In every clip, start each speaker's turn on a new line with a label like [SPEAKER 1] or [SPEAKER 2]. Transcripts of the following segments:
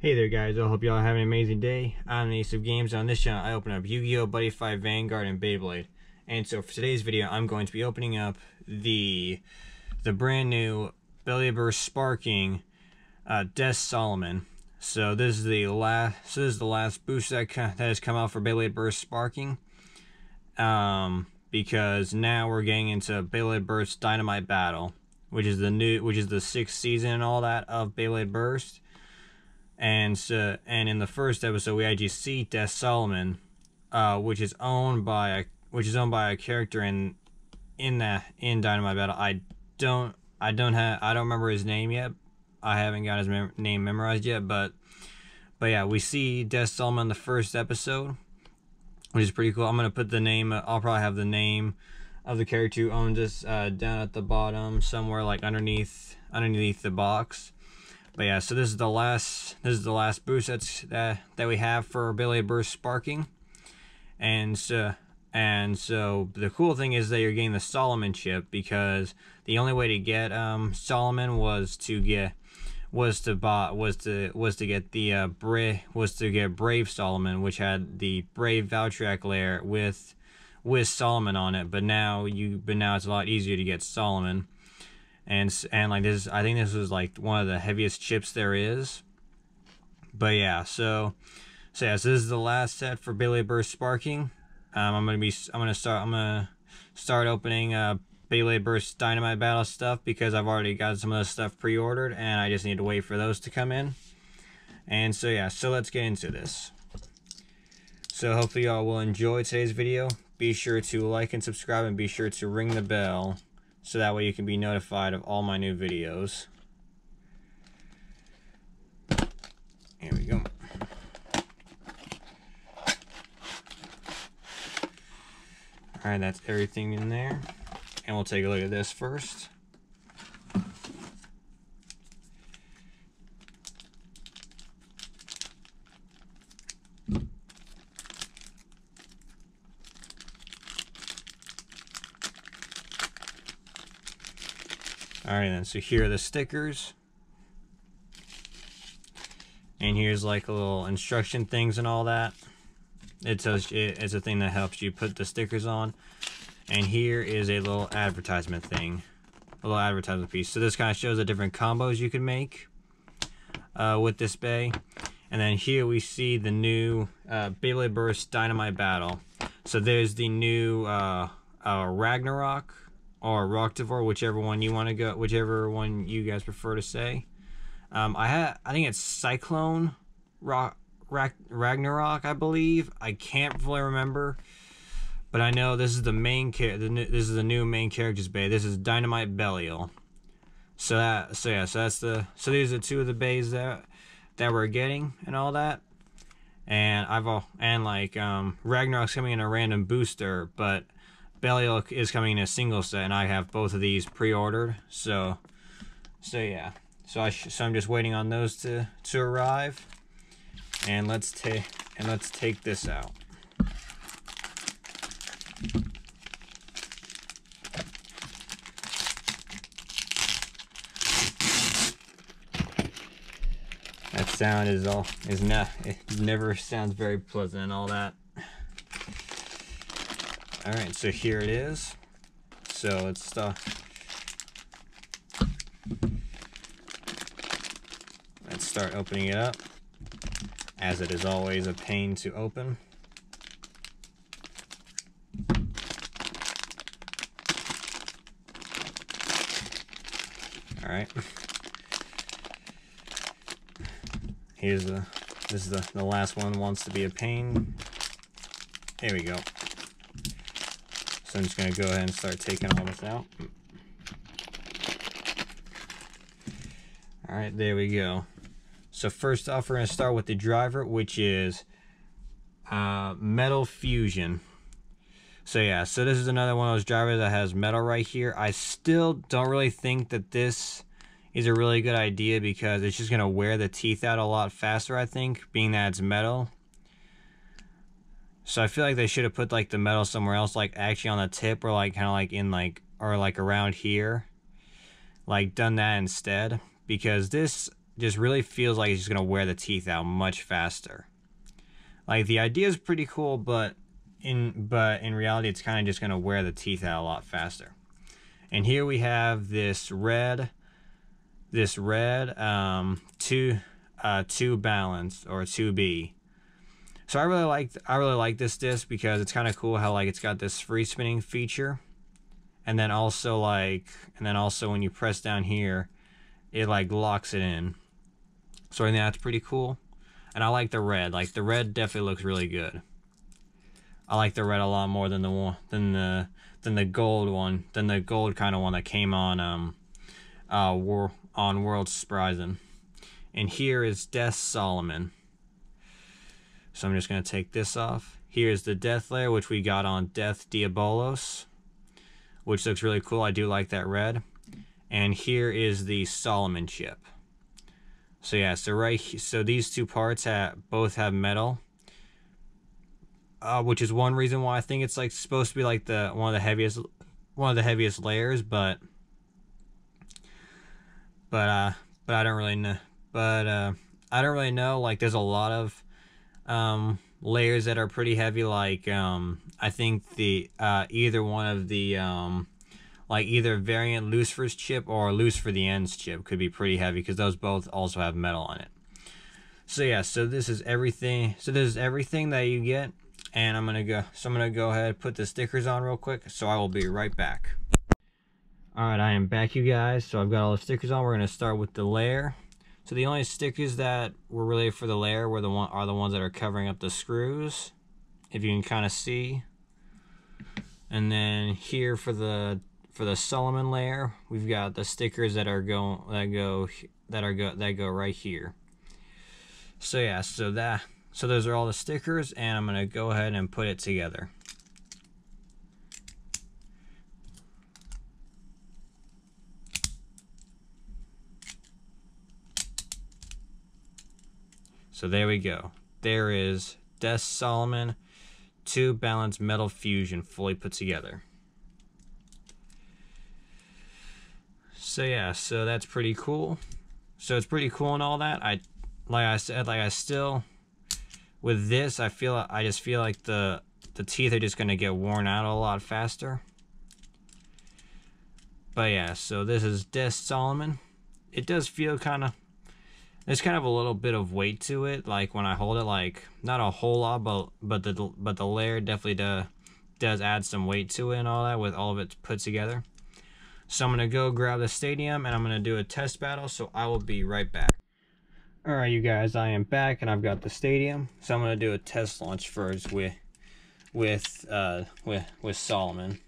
[SPEAKER 1] Hey there guys, I hope y'all have an amazing day. I'm Ace of Games. On this channel, I open up Yu-Gi-Oh! Buddy Fight Vanguard and Beyblade. And so for today's video, I'm going to be opening up the the brand new Beyblade Burst Sparking uh, Death Solomon. So this is the last so this is the last boost that, that has come out for Beyblade Burst Sparking. Um, because now we're getting into Beyblade Burst Dynamite Battle, which is the new which is the sixth season and all that of Beyblade Burst and so, and in the first episode we actually see Death Solomon, uh, which is owned by a which is owned by a character in in that in Dynamite Battle. I don't I don't have I don't remember his name yet. I haven't got his mem- name memorized yet, but but yeah, we see Death Solomon in the first episode, which is pretty cool. I'm gonna put the name. I'll probably have the name of the character who owns this uh, down at the bottom somewhere, like underneath underneath the box. But yeah, so this is the last this is the last boost that's that that we have for Beyblade Burst Sparking. And so and so the cool thing is that you're getting the Solomon chip because the only way to get um Solomon was to get was to buy was to was to get the uh Bra- was to get Brave Solomon, which had the Brave Valtryek layer with with Solomon on it, but now you but now it's a lot easier to get Solomon and and like this i think this was like one of the heaviest chips there is but yeah so so yeah so this is the last set for Beyblade Burst Sparking um, i'm gonna be i'm gonna start i'm gonna start opening uh Beyblade Burst Dynamite Battle stuff because I've already got some of the stuff pre-ordered and I just need to wait for those to come in. And so yeah, so let's get into this. So hopefully y'all will enjoy today's video. Be sure to like and subscribe and be sure to ring the bell so that way you can be notified of all my new videos. Here we go. Alright, that's everything in there. And we'll take a look at this first. Alright then, so here are the stickers. And here's like a little instruction things and all that. It tells it's a thing that helps you put the stickers on. And here is a little advertisement thing. A little advertisement piece. So this kind of shows the different combos you can make uh, with this bay. And then here we see the new uh, Beyblade Burst Dynamite Battle. So there's the new uh, uh, Ragnarok or Roktavor, whichever one you want to go, whichever one you guys prefer to say. Um, I had, I think it's Cyclone Rock, Ragnarok, I believe. I can't fully remember, but I know this is the main character. This is the new main characters bay. This is Dynamite Belial. So that, so yeah, so that's the, so these are two of the bays that that we're getting and all that. And I've all, and like um, Ragnarok's coming in a random booster, but Belial is coming in a single set, and I have both of these pre-ordered. So, so yeah. So I so I'm just waiting on those to to arrive, and let's take and let's take this out. That sound is all is not it never sounds very pleasant and all that. All right, so here it is. So let's start. Let's start opening it up, as it is always a pain to open. All right. Here's the, this is the, the last one wants to be a pain. There we go. I'm just going to go ahead and start taking all this out. Alright, there we go. So first off, we're going to start with the driver, which is uh, Metal Fusion. So yeah, so this is another one of those drivers that has metal right here. I still don't really think that this is a really good idea because it's just going to wear the teeth out a lot faster, I think, being that it's metal. So I feel like they should have put like the metal somewhere else, like actually on the tip or like kind of like in like, or like around here. Like done that instead. Because this just really feels like it's just gonna wear the teeth out much faster. Like the idea is pretty cool, but in but in reality, it's kind of just gonna wear the teeth out a lot faster. And here we have this red, this red um, two uh, two balance or two B. So I really like I really like this disc because it's kind of cool how like it's got this free spinning feature, and then also like and then also when you press down here, it like locks it in. So I think that's pretty cool. And I like the red. Like the red definitely looks really good. I like the red a lot more than the one than the than the gold one than the gold kind of one that came on um uh war on World Spriggan. And here is Death Solomon. So I'm just gonna take this off. Here's the Death layer, which we got on Death Diabolos, which looks really cool. I do like that red. And here is the Solomon chip. So yeah, so right, so these two parts have both have metal, uh, which is one reason why I think it's like supposed to be like the one of the heaviest, one of the heaviest layers, but, but uh, but I don't really know, but uh, I don't really know. Like, there's a lot of um layers that are pretty heavy. Like, um, I think the uh either one of the um like either variant Lucifer's chip or Lucifer the Ends chip could be pretty heavy because those both also have metal on it. So yeah, so this is everything. So this is everything that you get, and I'm gonna go. So I'm gonna go ahead put the stickers on real quick. So I will be right back. All right, I am back, you guys. So I've got all the stickers on. We're gonna start with the layer. So the only stickers that were really for the layer were the one are the ones that are covering up the screws, if you can kind of see. And then here for the for the Solomon layer, we've got the stickers that are going that go that are go that go right here. So yeah, so that so those are all the stickers, and I'm gonna go ahead and put it together. So there we go. There is Death Solomon, two balanced metal fusion fully put together. So yeah, so that's pretty cool. So it's pretty cool and all that. I like I said, like I still with this, I feel I just feel like the the teeth are just gonna get worn out a lot faster. But yeah, so this is Death Solomon. It does feel kind of there's kind of a little bit of weight to it like when I hold it like not a whole lot but but the but the layer definitely does does add some weight to it and all that with all of it put together so I'm to go grab the stadium and I'm to do a test battle. So I will be right back. Alright you guys, I am back and I've got the stadium. So I'm to do a test launch first with with uh with with Solomon.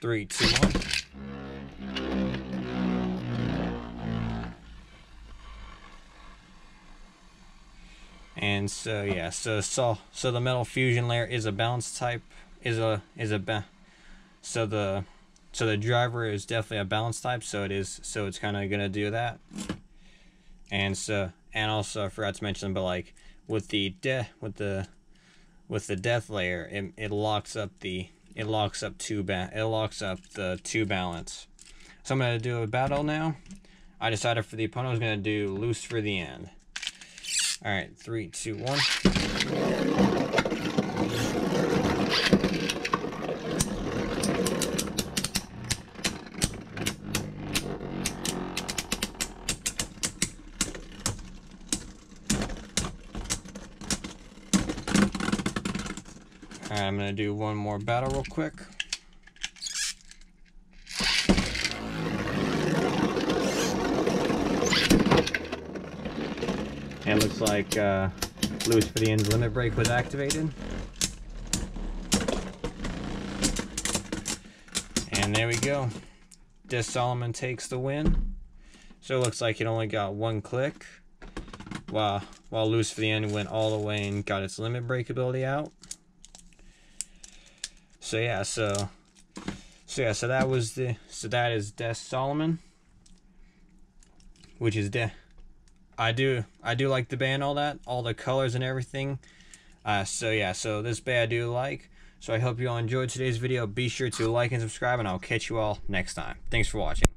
[SPEAKER 1] Three, two, one. And so yeah, so so so the metal fusion layer is a balance type is a is a so the so the driver is definitely a balance type, so it is so it's kind of gonna do that. And so and also I forgot to mention, but like with the de with the with the death layer, it, it locks up the it locks up two ba it locks up the two balance. So I'm gonna do a battle now. I decided for the opponent I was gonna do Lucifer the End. All right, three, two, one. Alright, I'm going to do one more battle real quick. Looks like uh, Lucifer the End's limit break was activated. And there we go. Death Solomon takes the win. So it looks like it only got one click. While, while Lucifer the End went all the way and got its limit break ability out so yeah, so so yeah, so that was the so that is Death Solomon, which is De. I do I do like the band, all that, all the colors and everything. Uh, so yeah, so this band I do like. So I hope you all enjoyed today's video. Be sure to like and subscribe, and I'll catch you all next time. Thanks for watching.